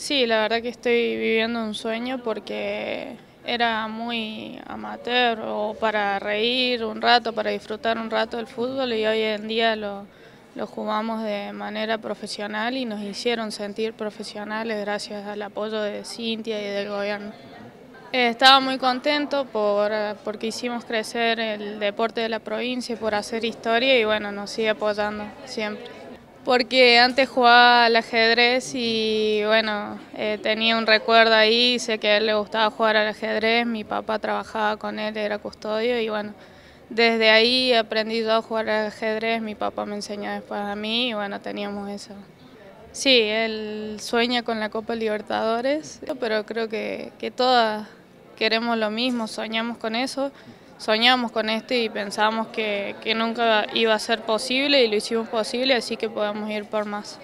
Sí, la verdad que estoy viviendo un sueño porque era muy amateur o para reír un rato, para disfrutar un rato del fútbol y hoy en día lo, lo jugamos de manera profesional y nos hicieron sentir profesionales gracias al apoyo de Cintia y del gobierno. Estaba muy contento por, porque hicimos crecer el deporte de la provincia y por hacer historia y bueno, nos sigue apoyando siempre. Porque antes jugaba al ajedrez y bueno, eh, tenía un recuerdo ahí, sé que a él le gustaba jugar al ajedrez, mi papá trabajaba con él, era custodio y bueno, desde ahí aprendí yo a jugar al ajedrez, mi papá me enseñó después a mí y bueno, teníamos eso. Sí, él sueña con la Copa Libertadores, pero creo que, que todas queremos lo mismo, soñamos con eso, soñamos con esto y pensamos que, que nunca iba a ser posible y lo hicimos posible, así que podemos ir por más.